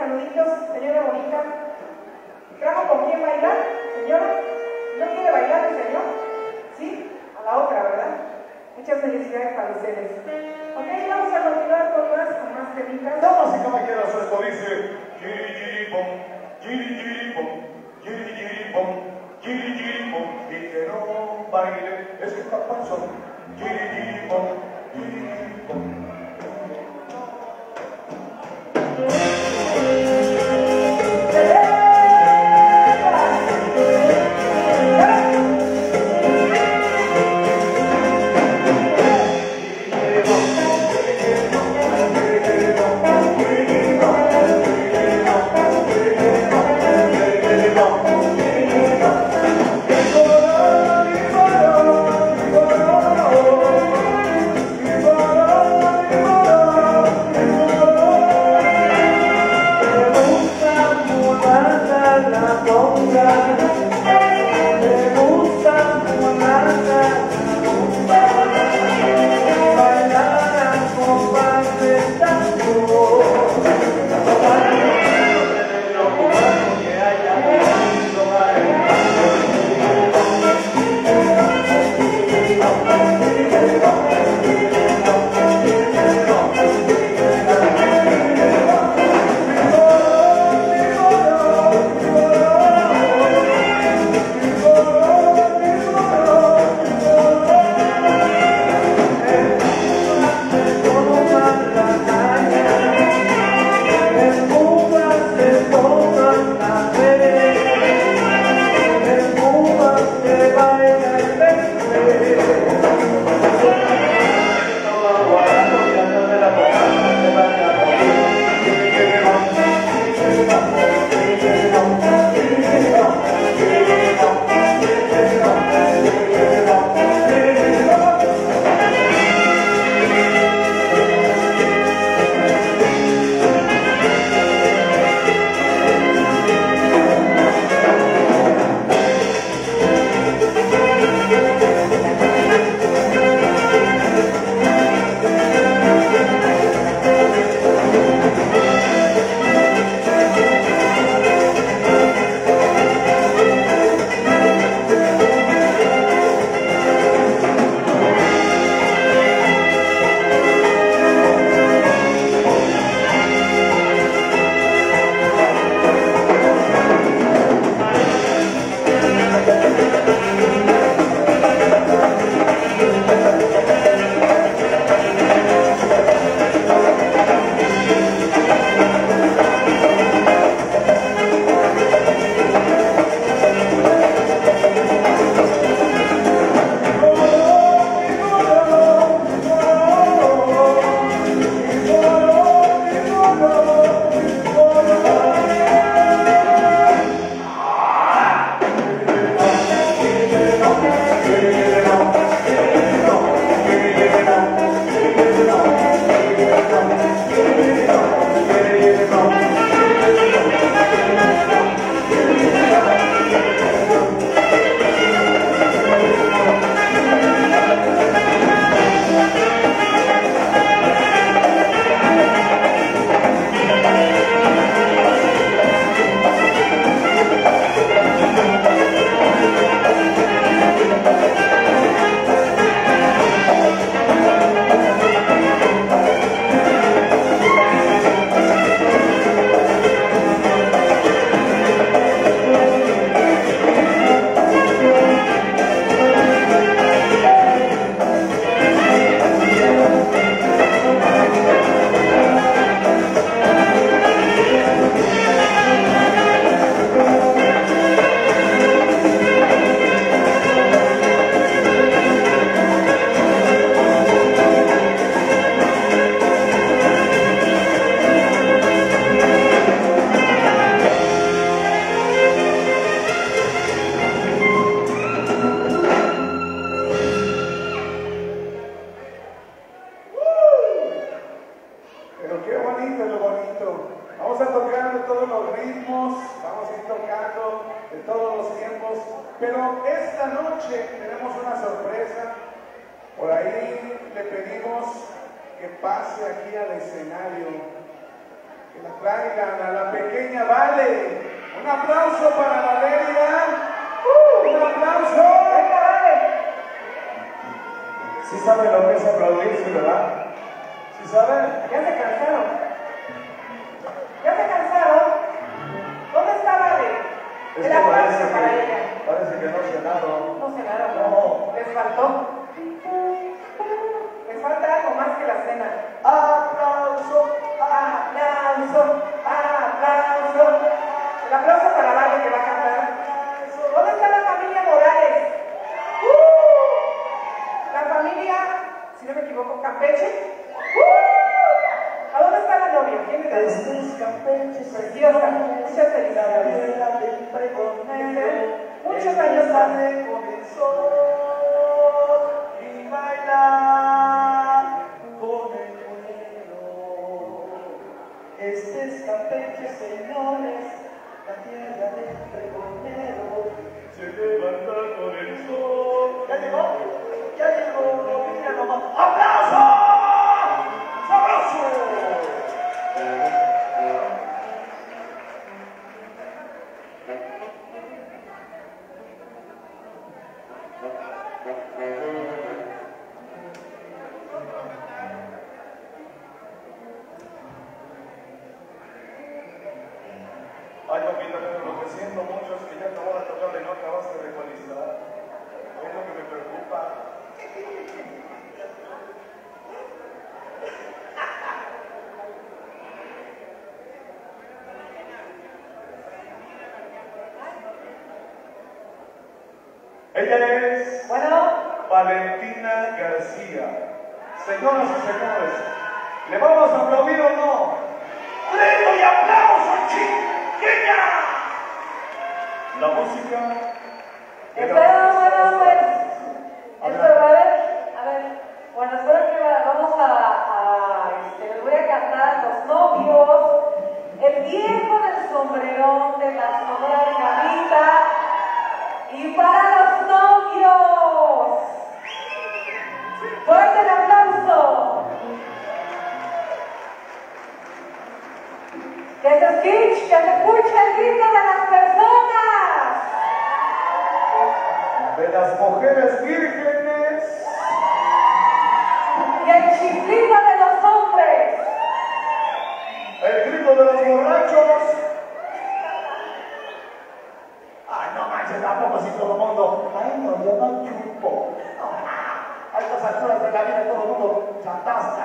saluditos, señora bonita. ¿Trajo con quién bailar, señora? ¿No quiere bailar señor? ¿Sí? A la otra, ¿verdad? Muchas felicidades para ustedes. Ok, vamos a continuar con más, con más temitas. Damas y esto dice... no baile, es que está pasando. sabe lo que es aplaudirse, ¿verdad? ¿Sí saben? Ya se cansaron. Ya se cansaron. ¿Dónde está Vale? Es Era parece para que, ella. Parece que no cenaron. No cenaron. No. Les faltó. Les falta algo más que la cena. Aplauso, aplauso, aplauso. El aplauso para Vale ¿No Campeche? ¡Uh! ¿A dónde está la novia? ¿Quién te pues, dice? Campeche, preciosa. Muchas felicidades. Muchos años más. comenzó y bailar con el bolero. Este es Campeche, señores, la tierra del pregonero. Se levanta con el sol. ¿Ya llegó? ¿Ya llegó? Abraão.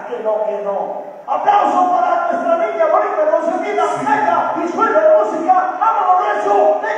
que no que no. Aplauso para nuestra niña bonita, concebida, bella y suena de música. ¡Vámonos, eso!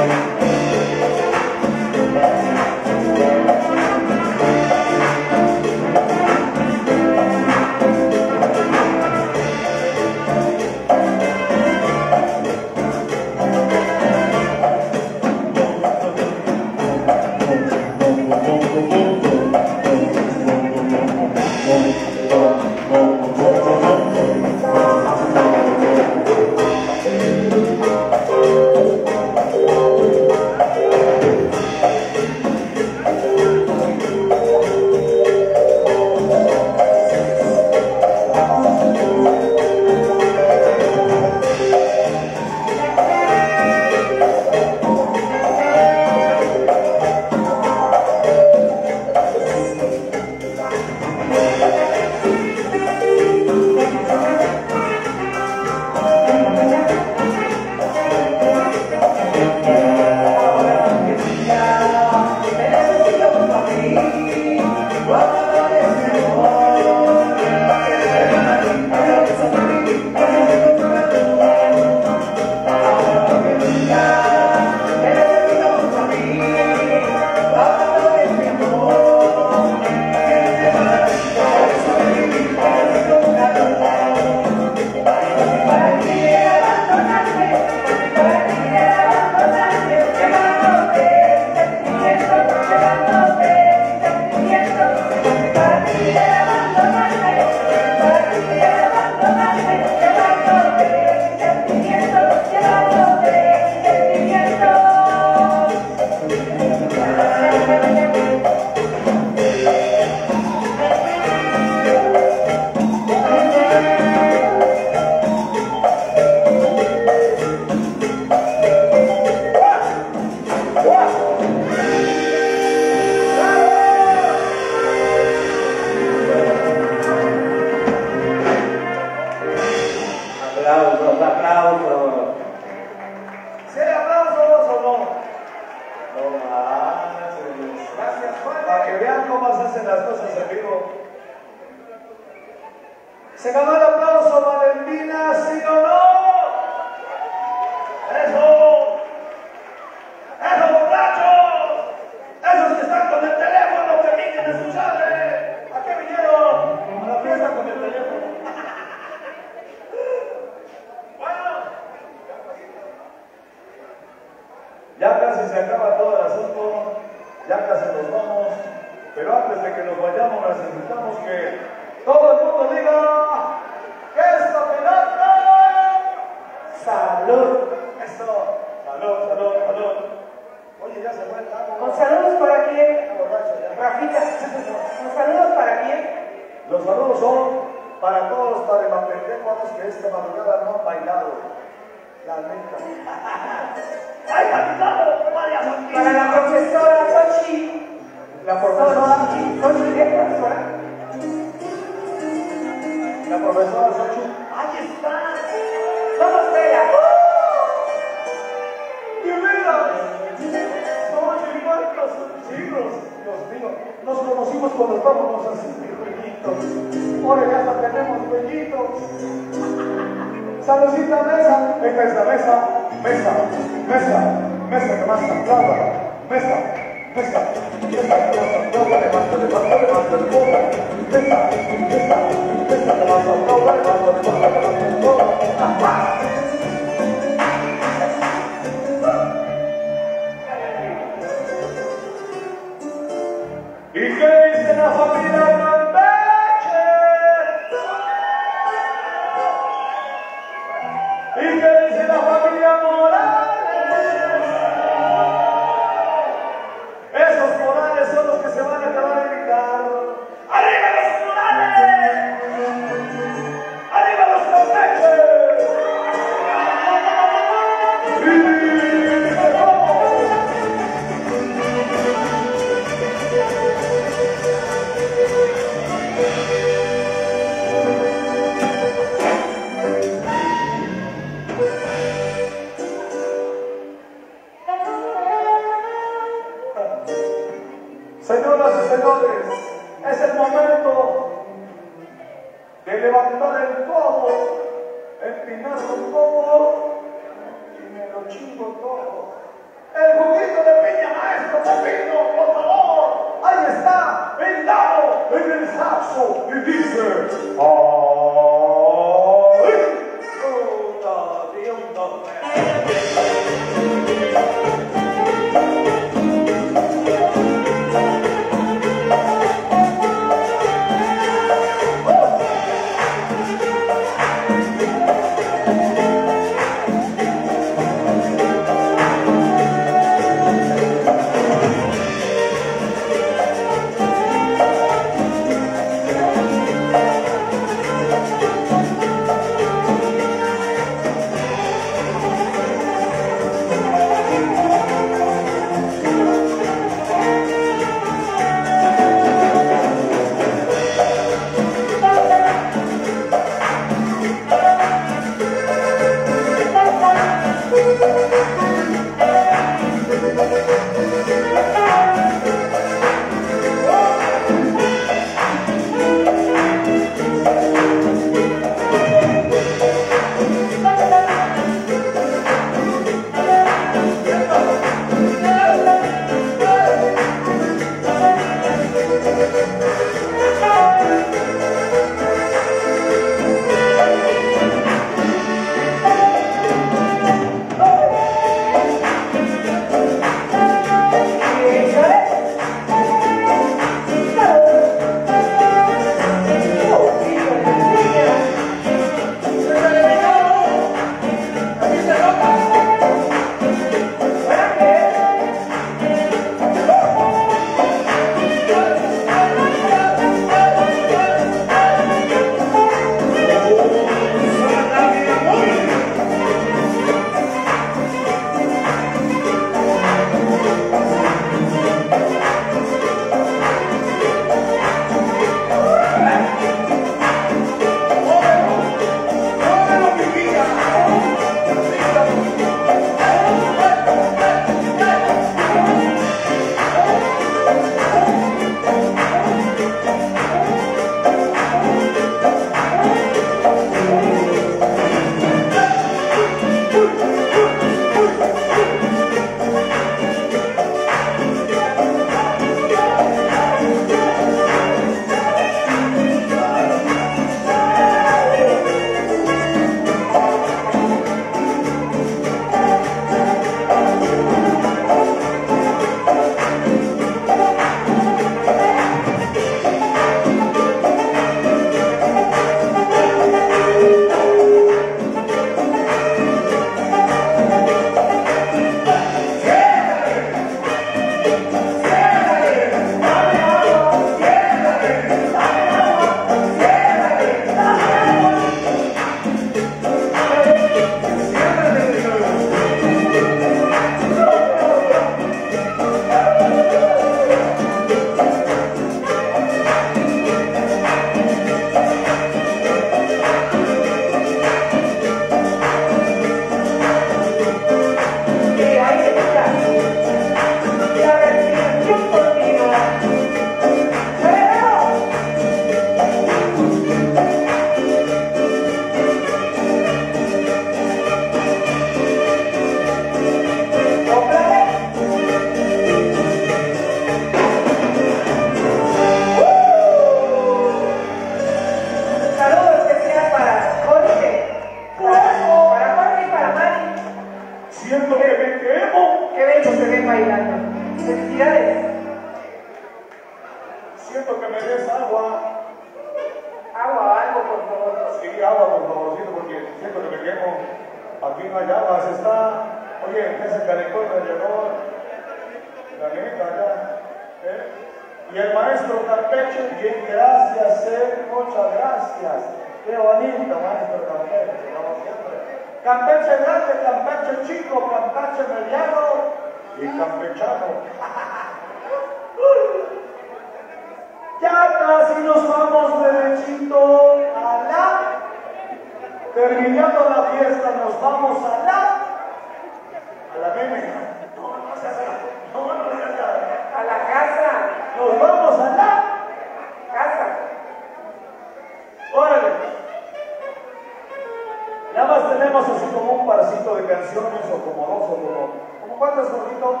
Tenemos así como un parcito de canciones o como dos o como. ¿Como cuántas, gordito?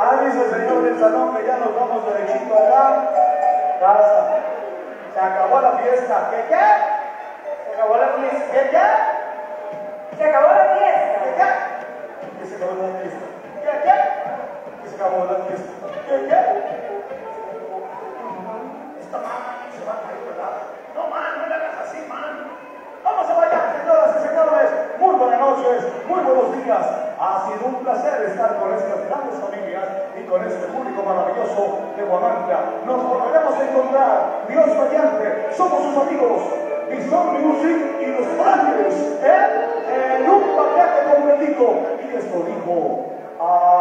Ah, dice el señor del salón que ya nos vamos derechito a la casa. Se acabó la fiesta. ¿Qué qué? Se acabó la fiesta. ¿Qué qué? Se acabó la ¿Qué fiesta. qué? Que se acabó la fiesta. ¿Qué qué? Que se acabó la fiesta. ¿Qué qué? Esta mamá se va a caer, ¿verdad? No, man, no le hagas así, man. Vamos a bailar, señoras y señores. Buenas noches, muy buenos días. Ha sido un placer estar con estas grandes familias y con este público maravilloso de Guamantla. Nos volveremos a encontrar, Dios mediante, somos sus amigos, Bison Music y los Ángeles, ¿eh? en un paquete completito. Y esto dijo, ¡Ay,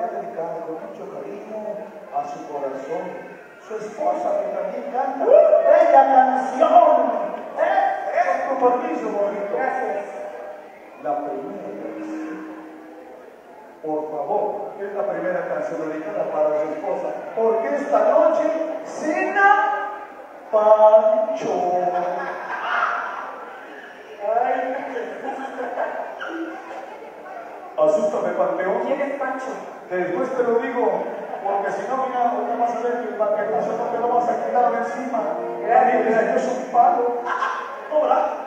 le va a dedicar con mucho cariño a su corazón, su esposa que también canta. ¡Bella canción! ¿Eh? Con tu permiso, bonito. Gracias. La primera canción. Por favor, es la primera canción dedicada para su esposa, porque esta noche cena Pancho. Asústame, Panteón. ¿Quién es Pancho? Después te lo digo, porque si no, mira, ahorita vas a ver que el paquetazo no te lo vas a quitar de encima. Gracias. Yo soy palo. ¿Hola?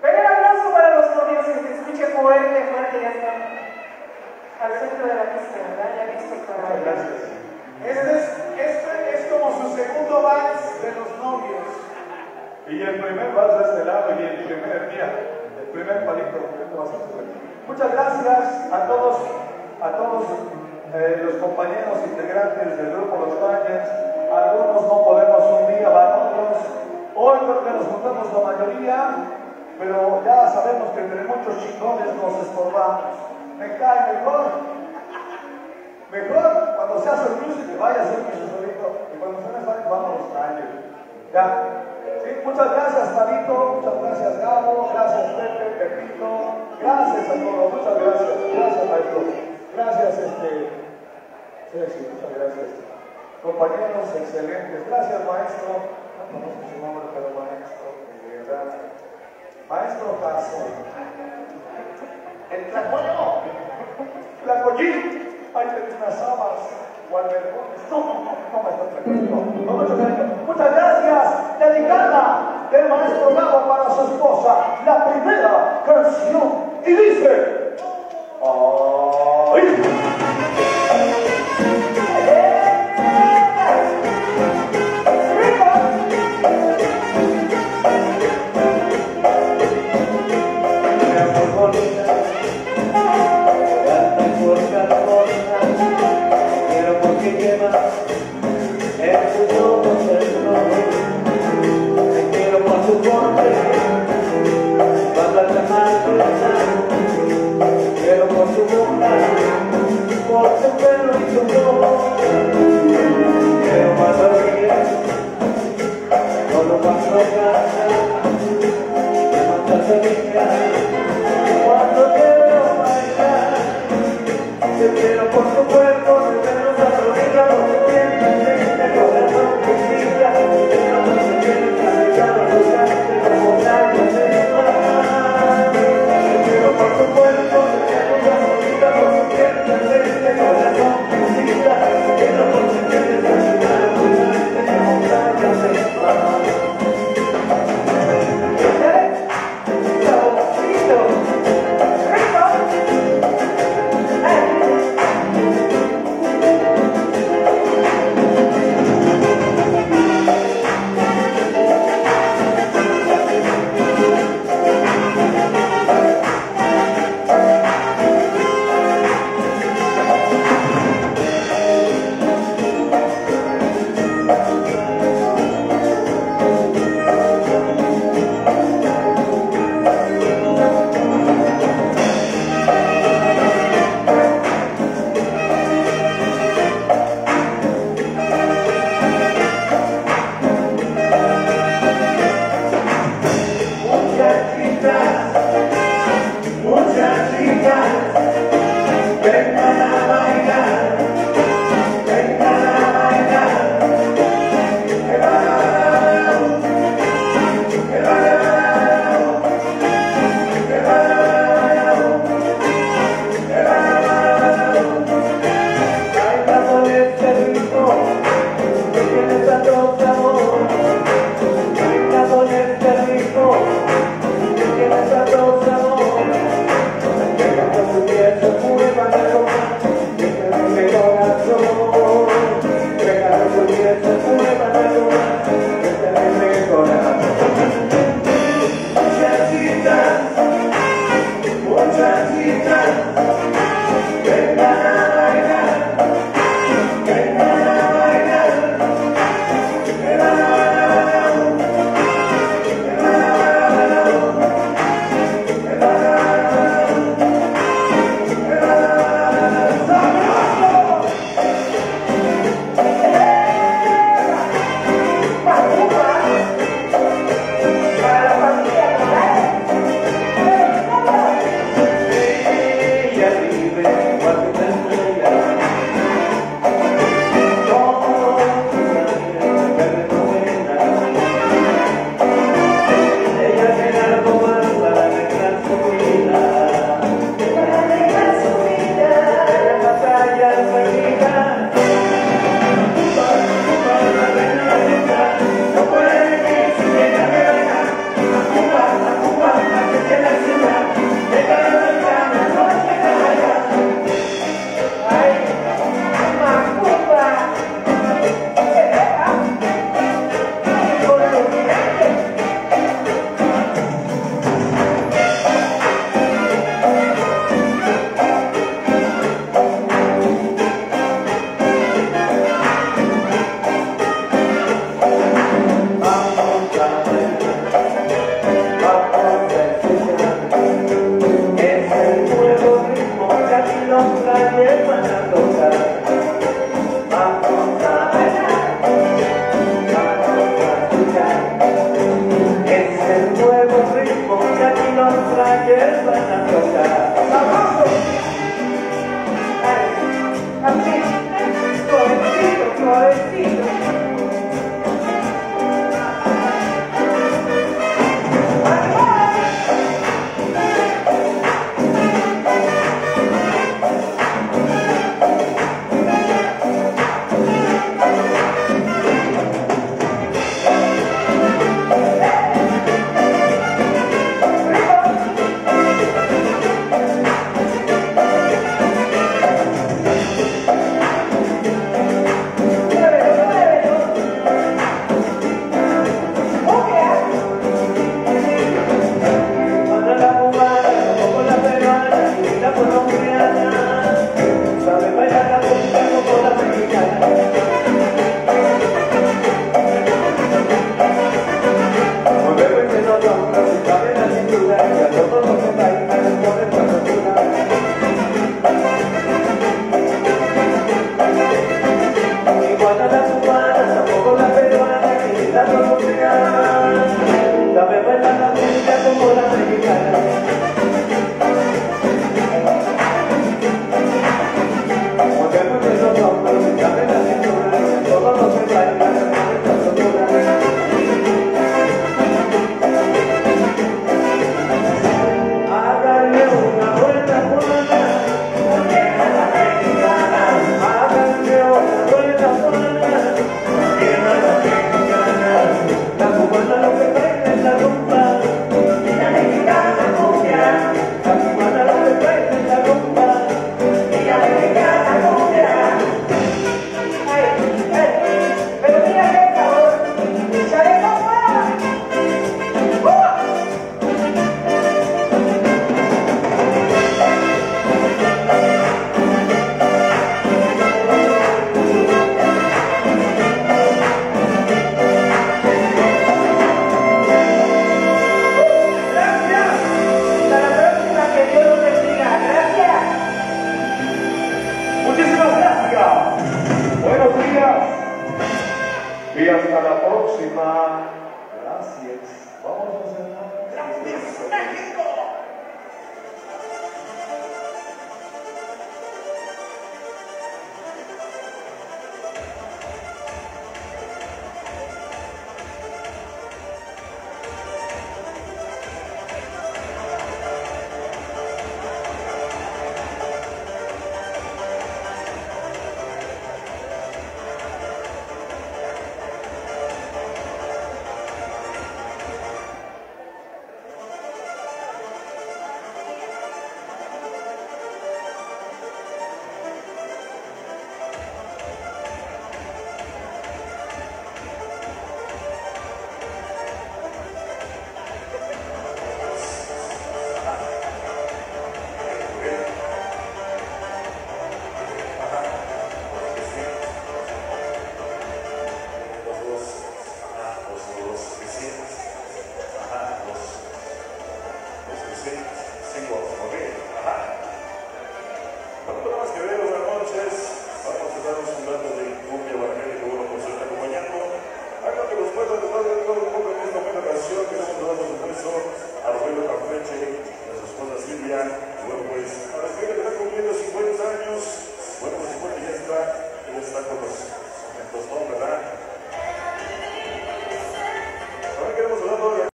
Venga, un aplauso para los novios que se escuche fuerte, fuerte, ya están al centro de la pista, ¿verdad? Ya listo para Gracias. Este es, este es como su segundo vals de los novios. Y el primer vals de este lado y el primer día, el primer palito. ¿qué te vas a hacer? Muchas gracias a todos, a todos eh, los compañeros integrantes del grupo Los Rangers. Algunos no podemos un día, van otros. Hoy creo que nos juntamos la mayoría, pero ya sabemos que entre muchos chingones nos estorbamos. Me cae mejor. Mejor cuando se hace el music que vaya a ser mi solito y cuando se me sale vamos los Rangers. Ya. Sí, muchas gracias, Tabito, muchas gracias, Gabo, gracias, Pepe, Pepito, gracias a todos, muchas gracias, gracias, maestro, gracias, este, sí, sí, muchas gracias. Compañeros excelentes, gracias, maestro, no conozco su nombre, pero maestro, de verdad. Maestro Caso, el tlacuelo, tlacoyín, tenés unas habas, o albergones, no, no, no, no, maestro no, mucho cariño. Muchas gracias, dedicada del maestro Gabo para su esposa, la primera canción, y dice, ¡Ay! nổi solo cuando